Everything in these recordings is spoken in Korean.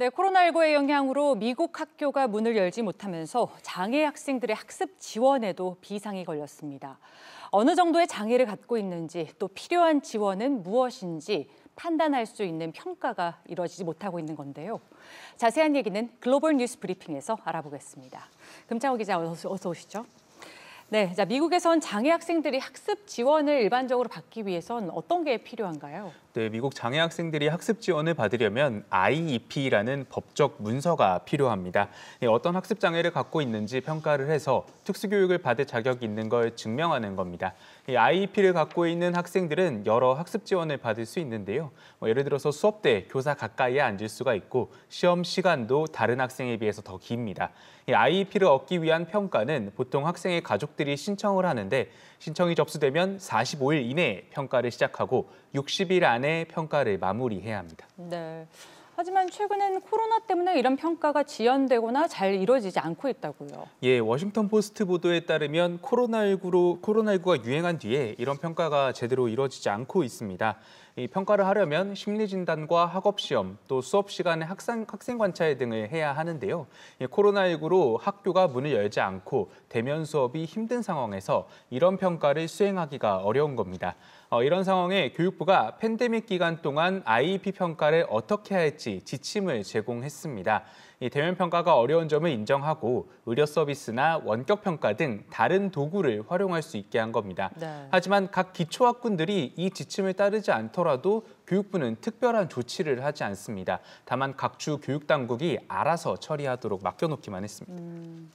네, 코로나19의 영향으로 미국 학교가 문을 열지 못하면서 장애 학생들의 학습 지원에도 비상이 걸렸습니다. 어느 정도의 장애를 갖고 있는지 또 필요한 지원은 무엇인지 판단할 수 있는 평가가 이루어지지 못하고 있는 건데요. 자세한 얘기는 글로벌 뉴스 브리핑에서 알아보겠습니다. 금창호 기자 어서, 오시죠. 네, 자 미국에선 장애 학생들이 학습 지원을 일반적으로 받기 위해선 어떤 게 필요한가요? 네, 미국 장애 학생들이 학습 지원을 받으려면 IEP라는 법적 문서가 필요합니다. 어떤 학습 장애를 갖고 있는지 평가를 해서 특수교육을 받을 자격이 있는 걸 증명하는 겁니다. 이 IEP를 갖고 있는 학생들은 여러 학습 지원을 받을 수 있는데요. 뭐 예를 들어서 수업 때 교사 가까이에 앉을 수가 있고 시험 시간도 다른 학생에 비해서 더 깁니다. 이 IEP를 얻기 위한 평가는 보통 학생의 가족들이 신청을 하는데 신청이 접수되면 45일 이내에 평가를 시작하고 60일 안에 평가를 마무리해야 합니다. 네. 하지만 최근엔 코로나 때문에 이런 평가가 지연되거나 잘 이루어지지 않고 있다고요. 예, 워싱턴 포스트 보도에 따르면 코로나19로 코로나19가 유행한 뒤에 이런 평가가 제대로 이루어지지 않고 있습니다. 이 평가를 하려면 심리 진단과 학업 시험, 또 수업 시간에 학생 학생 관찰 등을 해야 하는데요. 코로나19로 학교가 문을 열지 않고 대면 수업이 힘든 상황에서 이런 평가를 수행하기가 어려운 겁니다. 어, 이런 상황에 교육부가 팬데믹 기간 동안 IEP 평가를 어떻게 할지 지침을 제공했습니다. 이 대면 평가가 어려운 점을 인정하고 의료 서비스나 원격 평가 등 다른 도구를 활용할 수 있게 한 겁니다. 네. 하지만 각 기초학군들이 이 지침을 따르지 않더라도 교육부는 특별한 조치를 하지 않습니다. 다만 각주 교육 당국이 알아서 처리하도록 맡겨놓기만 했습니다. 음...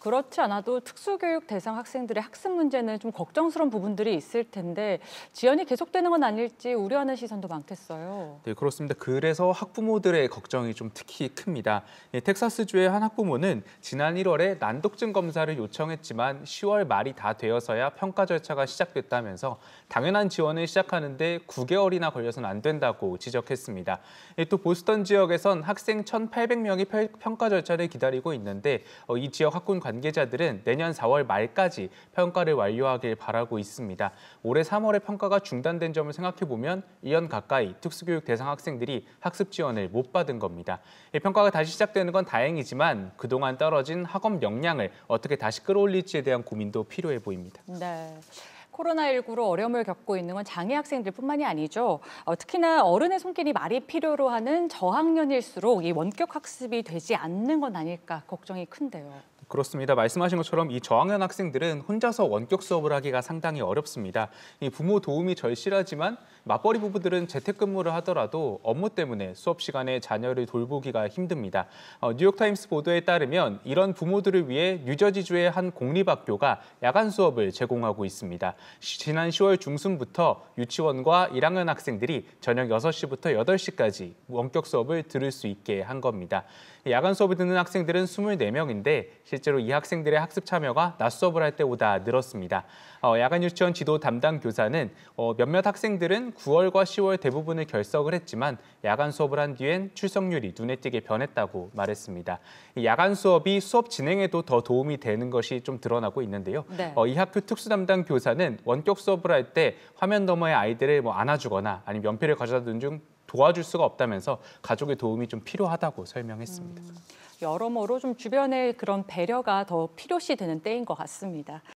그렇지 않아도 특수교육 대상 학생들의 학습 문제는 좀 걱정스러운 부분들이 있을 텐데 지연이 계속되는 건 아닐지 우려하는 시선도 많겠어요. 네, 그렇습니다. 그래서 학부모들의 걱정이 좀 특히 큽니다. 예, 텍사스주의 한 학부모는 지난 1월에 난독증 검사를 요청했지만 10월 말이 다 되어서야 평가 절차가 시작됐다면서 당연한 지원을 시작하는데 9개월이나 걸려서는 안 된다고 지적했습니다. 예, 또 보스턴 지역에선 학생 1,800명이 평가 절차를 기다리고 있는데 어, 이 지역 학군 관 계자들은 내년 4월 말까지 평가를 완료하길 바라고 있습니다. 올해 3월에 평가가 중단된 점을 생각해 보면 2년 가까이 특수교육 대상 학생들이 학습 지원을 못 받은 겁니다. 평가가 다시 시작되는 건 다행이지만 그동안 떨어진 학업 역량을 어떻게 다시 끌어올릴지에 대한 고민도 필요해 보입니다. 네. 코로나19로 어려움을 겪고 있는 건 장애 학생들뿐만이 아니죠. 어, 특히나 어른의 손길이 말이 필요로 하는 저학년일수록 이 원격 학습이 되지 않는 건 아닐까 걱정이 큰데요. 그렇습니다. 말씀하신 것처럼 이 저학년 학생들은 혼자서 원격 수업을 하기가 상당히 어렵습니다. 이 부모 도움이 절실하지만 맞벌이 부부들은 재택근무를 하더라도 업무 때문에 수업 시간에 자녀를 돌보기가 힘듭니다. 어, 뉴욕타임스 보도에 따르면 이런 부모들을 위해 뉴저지주의 한 공립학교가 야간 수업을 제공하고 있습니다. 지난 10월 중순부터 유치원과 1학년 학생들이 저녁 6시부터 8시까지 원격 수업을 들을 수 있게 한 겁니다. 야간 수업을 듣는 학생들은 24명인데 실제로 이 학생들의 학습 참여가 낮 수업을 할 때보다 늘었습니다. 어, 야간 유치원 지도 담당 교사는 어, 몇몇 학생들은 9월과 10월 대부분을 결석을 했지만 야간 수업을 한 뒤엔 출석률이 눈에 띄게 변했다고 말했습니다. 야간 수업이 수업 진행에도 더 도움이 되는 것이 좀 드러나고 있는데요. 네. 어, 이 학교 특수 담당 교사는 원격 수업을 할 때 화면 너머의 아이들을 뭐 안아주거나 아니면 연필을 가져다 둔중 도와줄 수가 없다면서 가족의 도움이 좀 필요하다고 설명했습니다. 음, 여러모로 좀 주변의 그런 배려가 더 필요시 되는 때인 것 같습니다.